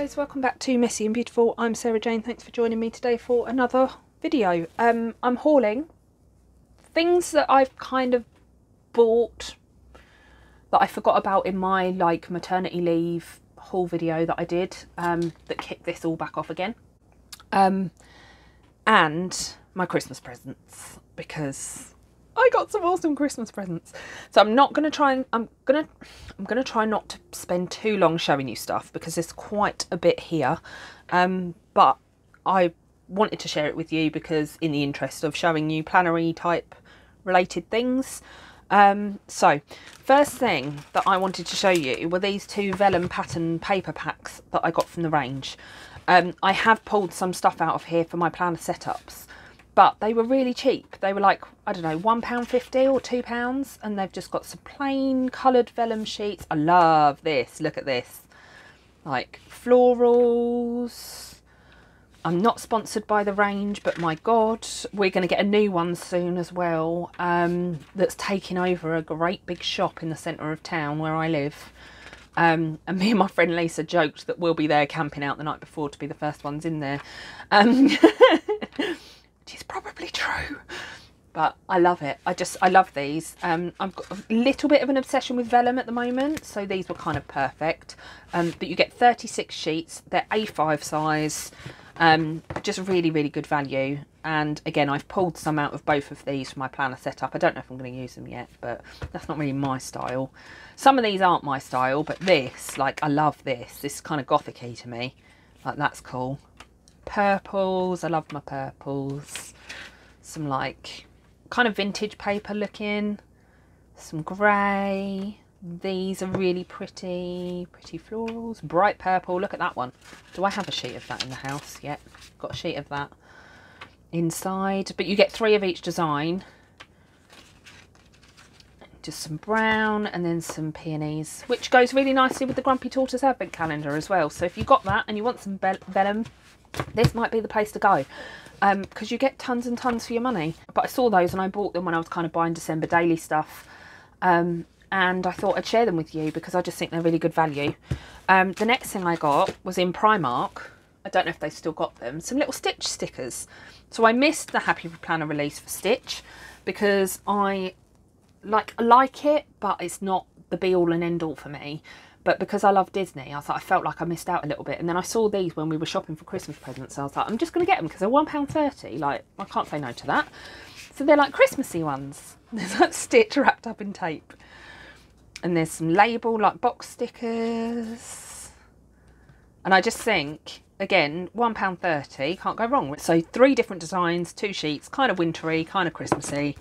guys, welcome back to Messy and Beautiful. I'm Sarah Jane, thanks for joining me today for another video. Um, I'm hauling things that I've kind of bought that I forgot about in my like maternity leave haul video that I did um, that kicked this all back off again. Um, and my Christmas presents because I got some awesome Christmas presents. So I'm not going to try and I'm going to I'm going to try not to spend too long showing you stuff because there's quite a bit here. Um, but I wanted to share it with you because in the interest of showing you plannery type related things. Um, so first thing that I wanted to show you were these two vellum pattern paper packs that I got from the range. Um, I have pulled some stuff out of here for my planner setups but they were really cheap. They were like, I don't know, £1.50 or £2 and they've just got some plain coloured vellum sheets. I love this, look at this. Like florals. I'm not sponsored by the range, but my God, we're going to get a new one soon as well um, that's taking over a great big shop in the centre of town where I live. Um, and me and my friend Lisa joked that we'll be there camping out the night before to be the first ones in there. Um, which is probably true. But I love it. I just, I love these. Um, I've got a little bit of an obsession with vellum at the moment, so these were kind of perfect. Um, but you get 36 sheets. They're A5 size. Um, just really, really good value. And again, I've pulled some out of both of these for my planner setup. I don't know if I'm going to use them yet, but that's not really my style. Some of these aren't my style, but this, like, I love this. This is kind of gothic to me. Like, that's cool purples. I love my purples. Some like kind of vintage paper looking. Some grey. These are really pretty, pretty florals. Bright purple. Look at that one. Do I have a sheet of that in the house yet? Got a sheet of that inside. But you get three of each design. Just some brown and then some peonies, which goes really nicely with the Grumpy Tortoise Advent Calendar as well. So if you got that and you want some vellum this might be the place to go because um, you get tons and tons for your money. But I saw those and I bought them when I was kind of buying December daily stuff. Um, and I thought I'd share them with you because I just think they're really good value. Um, the next thing I got was in Primark. I don't know if they've still got them. Some little Stitch stickers. So I missed the Happy Planner release for Stitch because I like like it, but it's not the be all and end all for me. But because I love Disney, I thought I felt like I missed out a little bit. And then I saw these when we were shopping for Christmas presents. So I was like, I'm just going to get them because they're £1.30. Like, I can't say no to that. So they're like Christmassy ones. There's that stitch wrapped up in tape. And there's some label, like box stickers. And I just think, again, £1.30, can't go wrong. So three different designs, two sheets, kind of wintry, kind of Christmassy.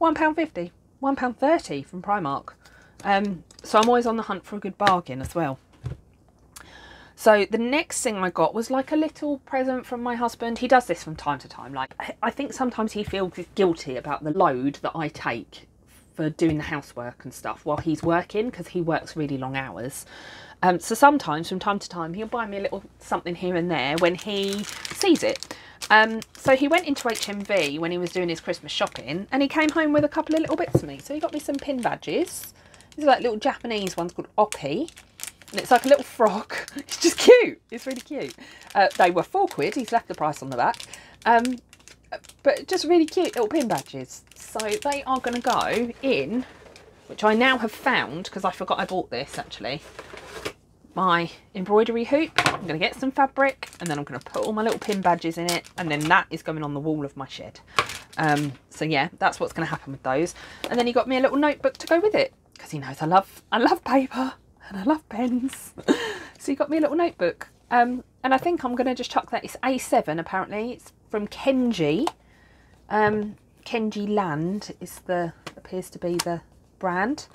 £1.50, £1.30 from Primark. Um, so I'm always on the hunt for a good bargain as well. So the next thing I got was like a little present from my husband. He does this from time to time. Like I think sometimes he feels guilty about the load that I take for doing the housework and stuff while he's working because he works really long hours. Um, so sometimes from time to time he'll buy me a little something here and there when he sees it. Um, so he went into HMV when he was doing his Christmas shopping and he came home with a couple of little bits for me. So he got me some pin badges these are like little Japanese ones called Oki. And it's like a little frog. It's just cute. It's really cute. Uh, they were four quid. He's left the price on the back. Um, but just really cute little pin badges. So they are going to go in, which I now have found, because I forgot I bought this actually, my embroidery hoop. I'm going to get some fabric and then I'm going to put all my little pin badges in it. And then that is going on the wall of my shed. Um, so yeah, that's what's going to happen with those. And then he got me a little notebook to go with it because he knows I love I love paper and I love pens. so he got me a little notebook. Um, and I think I'm going to just chuck that. It's A7 apparently. It's from Kenji. Um, Kenji Land is the appears to be the brand.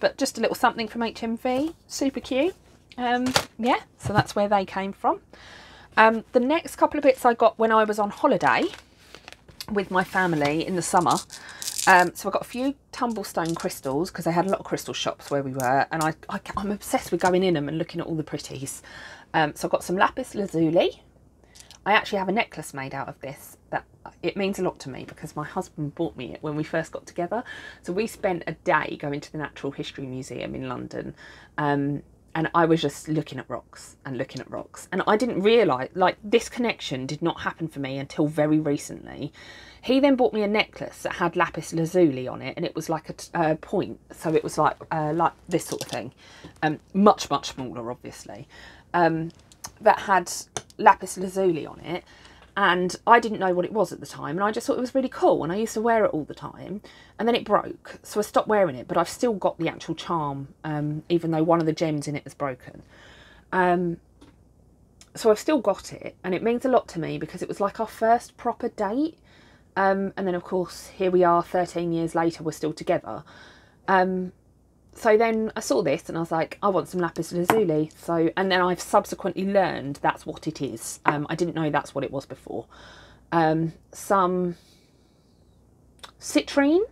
But just a little something from HMV. Super cute. Um, yeah, so that's where they came from. Um, the next couple of bits I got when I was on holiday with my family in the summer um, so I got a few tumblestone crystals because they had a lot of crystal shops where we were and I, I, am obsessed with going in them and looking at all the pretties. Um, so I've got some lapis lazuli. I actually have a necklace made out of this that it means a lot to me because my husband bought me it when we first got together. So we spent a day going to the Natural History Museum in London um, and I was just looking at rocks and looking at rocks. And I didn't realise, like, this connection did not happen for me until very recently. He then bought me a necklace that had lapis lazuli on it, and it was like a point, so it was like uh, like this sort of thing, um, much much smaller, obviously, um, that had lapis lazuli on it, and I didn't know what it was at the time and I just thought it was really cool and I used to wear it all the time. And then it broke so I stopped wearing it but I've still got the actual charm um, even though one of the gems in it is broken. Um, so I've still got it and it means a lot to me because it was like our first proper date um, and then of course here we are 13 years later we're still together um, so then I saw this and I was like, I want some lapis lazuli. So, and then I've subsequently learned that's what it is. Um, I didn't know that's what it was before. Um, some citrine,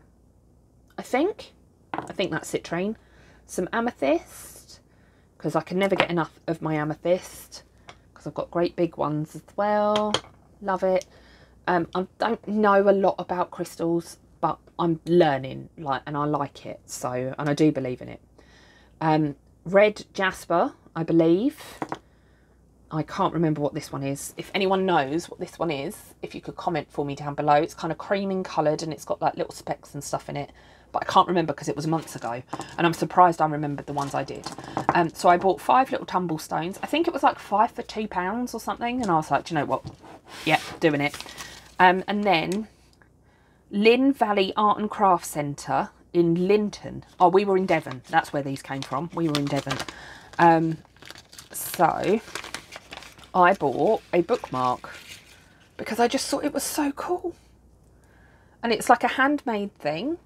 I think. I think that's citrine. Some amethyst, because I can never get enough of my amethyst, because I've got great big ones as well. Love it. Um, I don't know a lot about crystals but I'm learning like and I like it so and I do believe in it. Um, red jasper I believe. I can't remember what this one is. If anyone knows what this one is if you could comment for me down below. It's kind of creaming coloured and it's got like little specks and stuff in it but I can't remember because it was months ago and I'm surprised I remembered the ones I did. Um, so I bought five little tumble stones. I think it was like five for two pounds or something and I was like do you know what? Yeah doing it um, and then Lyn Valley Art and Craft Centre in Lynton. Oh, we were in Devon. That's where these came from. We were in Devon. Um, so I bought a bookmark because I just thought it was so cool. And it's like a handmade thing.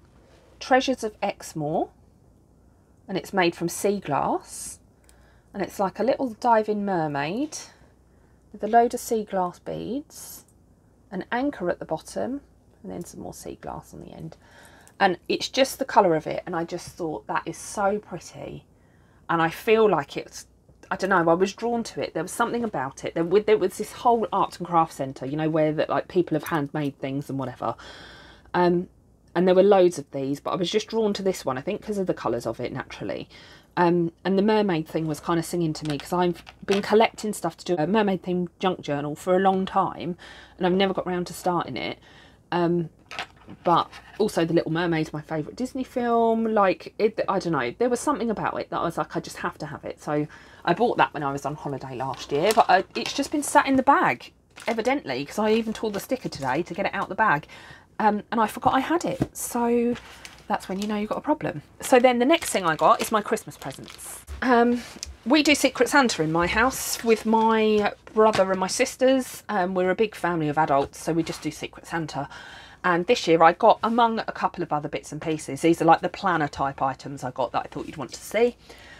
Treasures of Exmoor. And it's made from sea glass. And it's like a little diving mermaid with a load of sea glass beads. An anchor at the bottom and then some more sea glass on the end. And it's just the colour of it. And I just thought that is so pretty. And I feel like it's, I don't know, I was drawn to it. There was something about it. There, there was this whole art and craft centre, you know, where that like people have handmade things and whatever. Um, and there were loads of these, but I was just drawn to this one, I think because of the colours of it naturally. Um, and the mermaid thing was kind of singing to me because I've been collecting stuff to do a mermaid themed junk journal for a long time and I've never got around to starting it. Um, but also The Little Mermaid, my favourite Disney film. Like, it, I don't know, there was something about it that I was like, I just have to have it. So I bought that when I was on holiday last year, but I, it's just been sat in the bag, evidently, because I even tore the sticker today to get it out the bag. Um, and I forgot I had it. So that's when you know you've got a problem. So then the next thing I got is my Christmas presents. Um, we do Secret Santa in my house with my brother and my sisters. Um, we're a big family of adults, so we just do Secret Santa. And this year I got, among a couple of other bits and pieces, these are like the planner type items I got that I thought you'd want to see.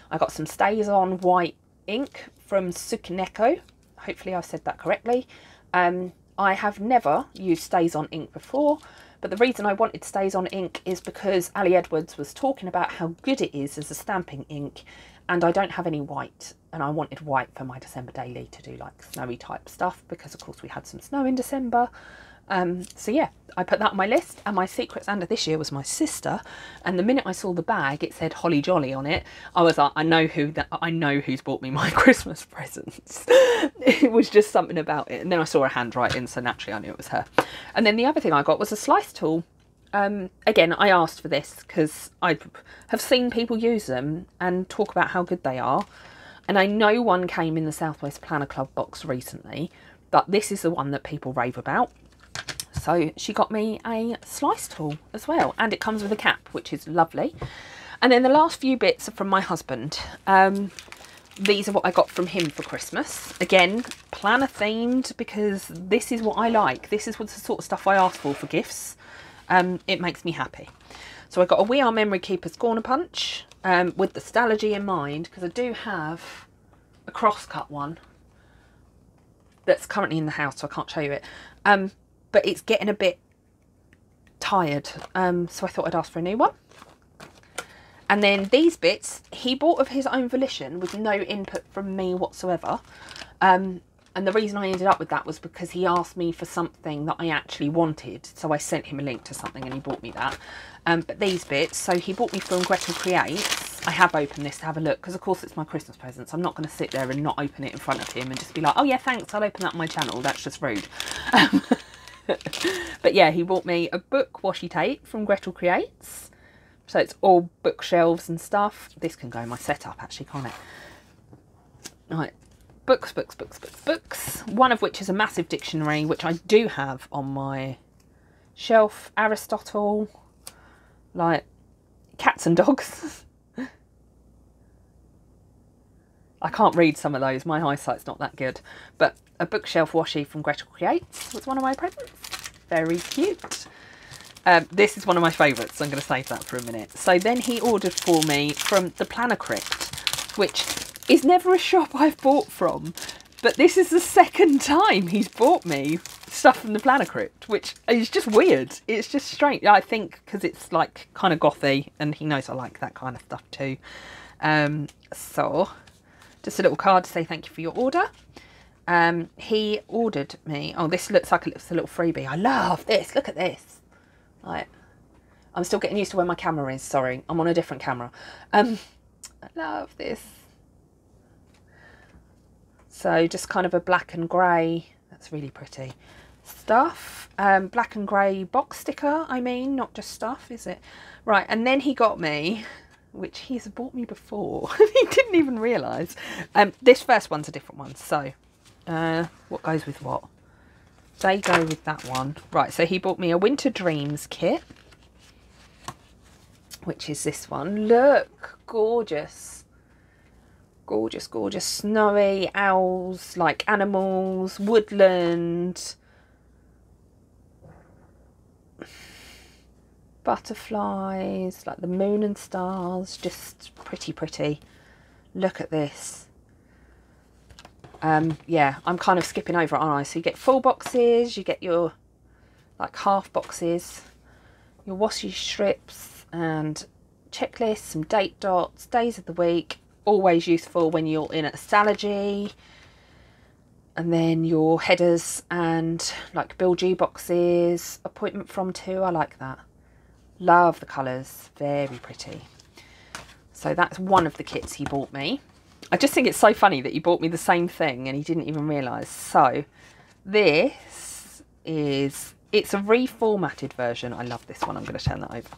I got some StazOn white ink from Sukineko. Hopefully I've said that correctly. Um, I have never used StazOn ink before, but the reason I wanted StazOn ink is because Ali Edwards was talking about how good it is as a stamping ink and I don't have any white and I wanted white for my December daily to do like snowy type stuff because of course we had some snow in December um, so yeah I put that on my list and my secret Santa this year was my sister and the minute I saw the bag it said Holly Jolly on it I was like I know who that I know who's bought me my Christmas presents it was just something about it and then I saw her handwriting so naturally I knew it was her and then the other thing I got was a slice tool um, again, I asked for this because I have seen people use them and talk about how good they are. And I know one came in the Southwest Planner Club box recently, but this is the one that people rave about. So she got me a slice tool as well, and it comes with a cap, which is lovely. And then the last few bits are from my husband. Um, these are what I got from him for Christmas. Again, planner themed because this is what I like. This is what the sort of stuff I ask for for gifts um, it makes me happy. So I got a We Are Memory Keepers corner punch um, with the Stalogy in mind because I do have a crosscut one that's currently in the house so I can't show you it. Um, but it's getting a bit tired um, so I thought I'd ask for a new one. And then these bits he bought of his own volition with no input from me whatsoever. Um, and the reason I ended up with that was because he asked me for something that I actually wanted. So I sent him a link to something and he bought me that. Um, but these bits, so he bought me from Gretel Creates I have opened this to have a look because, of course, it's my Christmas present. So I'm not going to sit there and not open it in front of him and just be like, oh, yeah, thanks, I'll open that on my channel. That's just rude. But yeah, he bought me a book washi tape from Gretel Creates. So it's all bookshelves and stuff. This can go in my setup, actually, can't it? Right, books, books, books, books, books. One of which is a massive dictionary, which I do have on my shelf. Aristotle, like cats and dogs. I can't read some of those. My eyesight's not that good. But a bookshelf washi from Gretel Creates was one of my presents. Very cute. Um, this is one of my favourites. I'm going to save that for a minute. So then he ordered for me from the Planner Crypt, which is never a shop I've bought from. But this is the second time he's bought me stuff from the Planner Crypt, which is just weird. It's just strange. I think because it's like kind of gothy, and he knows I like that kind of stuff too. Um, so, just a little card to say thank you for your order. Um, he ordered me. Oh, this looks like it's a little freebie. I love this. Look at this. Like, I'm still getting used to where my camera is. Sorry, I'm on a different camera. Um, I love this. So just kind of a black and grey. That's really pretty stuff. Um, black and grey box sticker, I mean, not just stuff, is it? Right, and then he got me, which he's bought me before. he didn't even realise. Um, this first one's a different one. So, uh, what goes with what? They go with that one. Right, so he bought me a Winter Dreams kit, which is this one. Look, gorgeous. Gorgeous, gorgeous. Snowy owls, like animals, woodland, butterflies, like the moon and stars, just pretty, pretty. Look at this. Um, yeah, I'm kind of skipping over aren't I? So you get full boxes, you get your like half boxes, your washi strips and checklists, some date dots, days of the week, always useful when you're in a Stalogy. And then your headers and like Bill G boxes, appointment from two, I like that. Love the colours, very pretty. So that's one of the kits he bought me. I just think it's so funny that he bought me the same thing and he didn't even realise. So this is, it's a reformatted version. I love this one. I'm going to turn that over.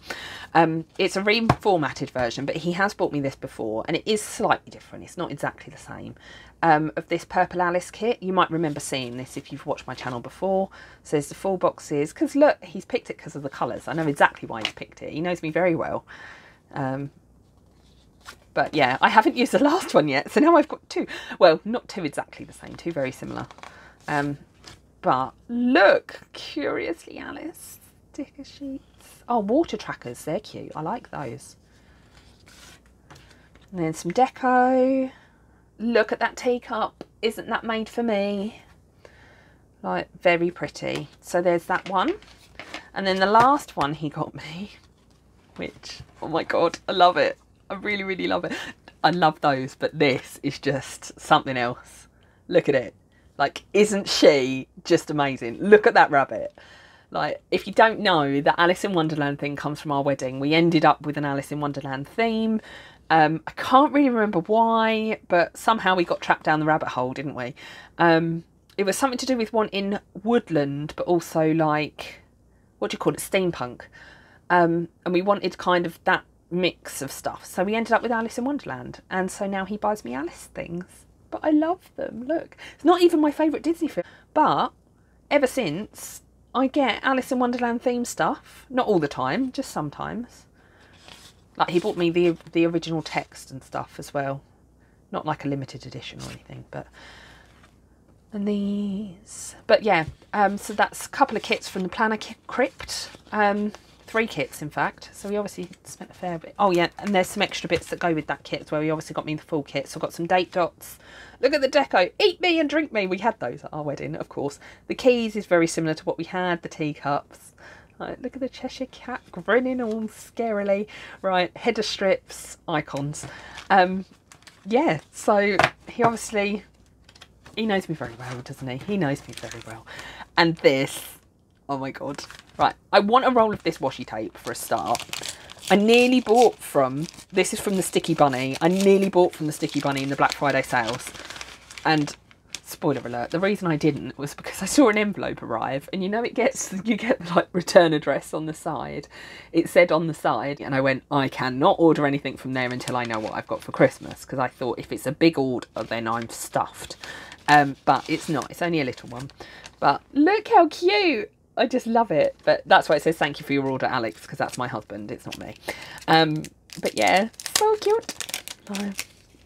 Um, it's a reformatted version, but he has bought me this before and it is slightly different. It's not exactly the same. Um, of this Purple Alice kit. You might remember seeing this if you've watched my channel before. So there's the full boxes, because look, he's picked it because of the colours. I know exactly why he's picked it. He knows me very well. Um, but yeah, I haven't used the last one yet, so now I've got two. Well, not two exactly the same, two very similar. Um, but look, Curiously Alice sticker sheets. Oh, water trackers, they're cute. I like those. And then some deco. Look at that teacup. Isn't that made for me? Like very pretty. So there's that one. And then the last one he got me which oh my god i love it. I really really love it. I love those but this is just something else. Look at it like isn't she just amazing look at that rabbit like if you don't know the alice in wonderland thing comes from our wedding we ended up with an alice in wonderland theme um, I can't really remember why, but somehow we got trapped down the rabbit hole, didn't we? Um, it was something to do with one in woodland, but also like, what do you call it, steampunk. Um, and we wanted kind of that mix of stuff. So we ended up with Alice in Wonderland. And so now he buys me Alice things. But I love them. Look, it's not even my favourite Disney film. But ever since, I get Alice in Wonderland theme stuff. Not all the time, just sometimes. Like he bought me the the original text and stuff as well. Not like a limited edition or anything, but and these. But yeah, um, so that's a couple of kits from the Planner Crypt. Um, three kits, in fact. So we obviously spent a fair bit. Oh yeah, and there's some extra bits that go with that kit as well. We obviously got me the full kit. So I've got some date dots. Look at the deco. Eat me and drink me. We had those at our wedding, of course. The keys is very similar to what we had. The teacups. Right, look at the Cheshire Cat grinning all scarily. Right, header strips, icons. Um, yeah, so he obviously, he knows me very well, doesn't he? He knows me very well. And this, oh my God. Right, I want a roll of this washi tape for a start. I nearly bought from, this is from the Sticky Bunny, I nearly bought from the Sticky Bunny in the Black Friday sales. And spoiler alert, the reason I didn't was because I saw an envelope arrive and you know it gets, you get like return address on the side. It said on the side and I went, I cannot order anything from there until I know what I've got for Christmas because I thought if it's a big order then I'm stuffed. Um, but it's not, it's only a little one. But look how cute! I just love it. But that's why it says thank you for your order, Alex, because that's my husband. It's not me. Um, but yeah, so cute.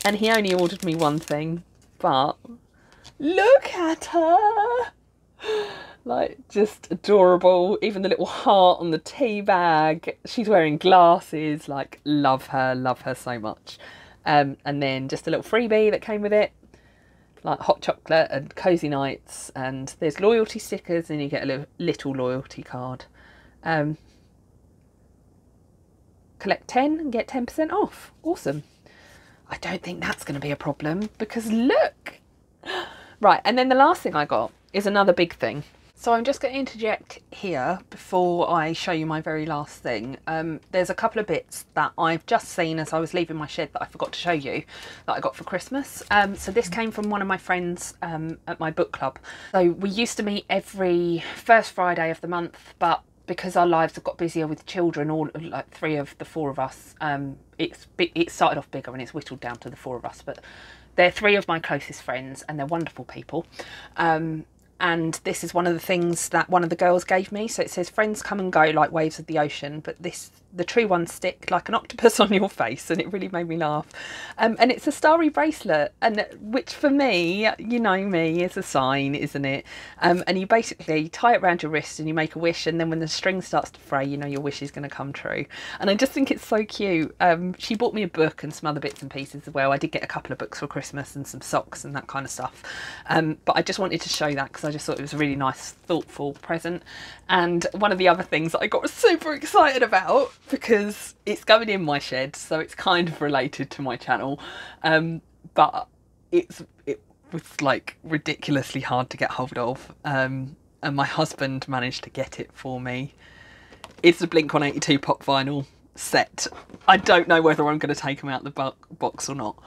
And he only ordered me one thing, but look at her. Like, just adorable. Even the little heart on the tea bag. She's wearing glasses. Like, love her, love her so much. Um, and then just a little freebie that came with it like hot chocolate and cozy nights and there's loyalty stickers and you get a little loyalty card. Um, collect 10 and get 10% off. Awesome. I don't think that's going to be a problem because look! Right and then the last thing i got is another big thing so I'm just going to interject here before I show you my very last thing. Um, there's a couple of bits that I've just seen as I was leaving my shed that I forgot to show you that I got for Christmas. Um, so this came from one of my friends um, at my book club. So we used to meet every first Friday of the month, but because our lives have got busier with children, all like three of the four of us, um, it's it started off bigger and it's whittled down to the four of us. But they're three of my closest friends and they're wonderful people. Um, and this is one of the things that one of the girls gave me. So it says friends come and go like waves of the ocean but this the true ones stick like an octopus on your face and it really made me laugh. Um, and it's a starry bracelet and which for me you know me is a sign isn't it? Um, and you basically tie it around your wrist and you make a wish and then when the string starts to fray you know your wish is going to come true. And I just think it's so cute. Um, she bought me a book and some other bits and pieces as well. I did get a couple of books for Christmas and some socks and that kind of stuff. Um, but I just wanted to show that because I just thought it was a really nice thoughtful present. And one of the other things that I got super excited about because it's going in my shed, so it's kind of related to my channel. Um, but it's it was like ridiculously hard to get hold of, um, and my husband managed to get it for me. It's a Blink 182 pop vinyl set. I don't know whether I'm going to take them out the box or not.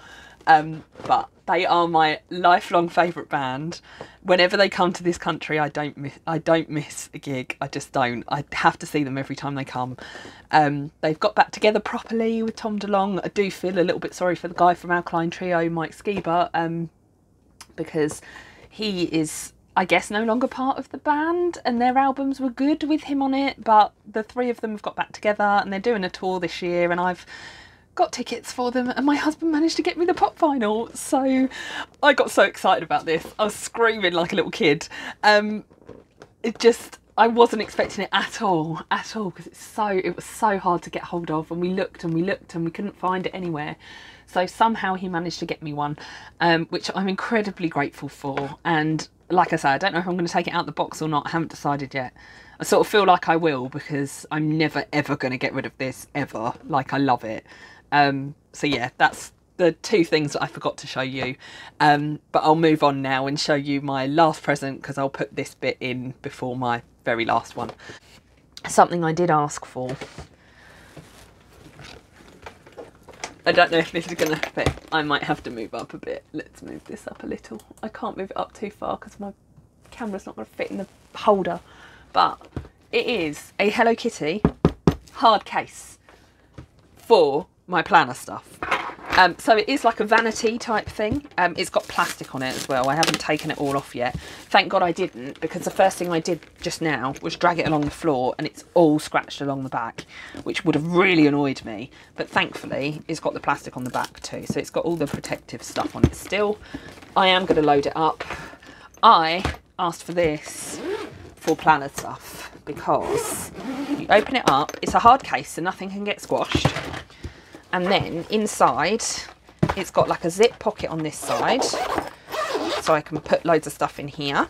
Um, but they are my lifelong favourite band. Whenever they come to this country, I don't miss. I don't miss a gig. I just don't. I have to see them every time they come. Um, they've got back together properly with Tom DeLonge. I do feel a little bit sorry for the guy from Alkaline Trio, Mike Skiba, um, because he is I guess no longer part of the band and their albums were good with him on it but the three of them have got back together and they're doing a tour this year and I've got tickets for them and my husband managed to get me the pop vinyl so I got so excited about this. I was screaming like a little kid. Um it just I wasn't expecting it at all at all because it's so it was so hard to get hold of and we looked and we looked and we couldn't find it anywhere. So somehow he managed to get me one um, which I'm incredibly grateful for. And like I say I don't know if I'm going to take it out the box or not. I haven't decided yet. I sort of feel like I will because I'm never ever going to get rid of this ever. Like I love it um, so yeah, that's the two things that I forgot to show you. Um, but I'll move on now and show you my last present because I'll put this bit in before my very last one. Something I did ask for. I don't know if this is going to fit. I might have to move up a bit. Let's move this up a little. I can't move it up too far because my camera's not going to fit in the holder. But it is a Hello Kitty hard case for my planner stuff. Um, so it is like a vanity type thing. Um, it's got plastic on it as well. I haven't taken it all off yet. Thank God I didn't because the first thing I did just now was drag it along the floor and it's all scratched along the back, which would have really annoyed me. But thankfully it's got the plastic on the back too. So it's got all the protective stuff on it still. I am going to load it up. I asked for this for planner stuff because you open it up, it's a hard case so nothing can get squashed and then inside it's got like a zip pocket on this side so I can put loads of stuff in here.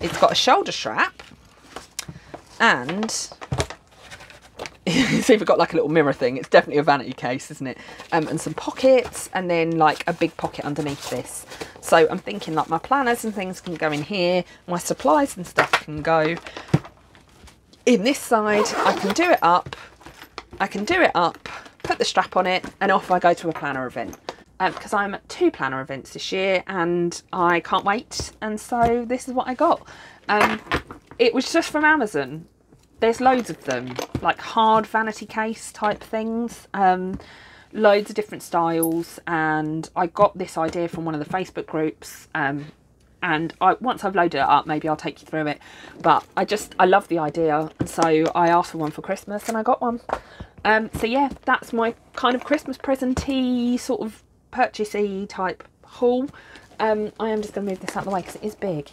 It's got a shoulder strap and it's even got like a little mirror thing. It's definitely a vanity case isn't it? Um, and some pockets and then like a big pocket underneath this. So I'm thinking like my planners and things can go in here my supplies and stuff can go. In this side I can do it up. I can do it up, put the strap on it, and off I go to a planner event. Because um, I'm at two planner events this year and I can't wait. And so this is what I got. Um, it was just from Amazon. There's loads of them, like hard vanity case type things. Um, loads of different styles and I got this idea from one of the Facebook groups um, and I, once I've loaded it up maybe I'll take you through it but I just I love the idea and so I asked for one for Christmas and I got one um, so yeah that's my kind of Christmas presenty sort of purchasey type haul um, I am just going to move this out of the way because it is big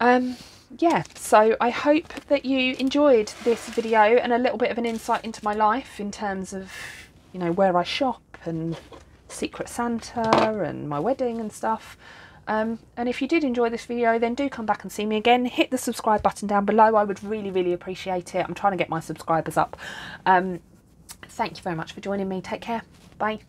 um, yeah, so I hope that you enjoyed this video and a little bit of an insight into my life in terms of, you know, where I shop and Secret Santa and my wedding and stuff. Um, and if you did enjoy this video, then do come back and see me again. Hit the subscribe button down below. I would really, really appreciate it. I'm trying to get my subscribers up. Um, thank you very much for joining me. Take care. Bye.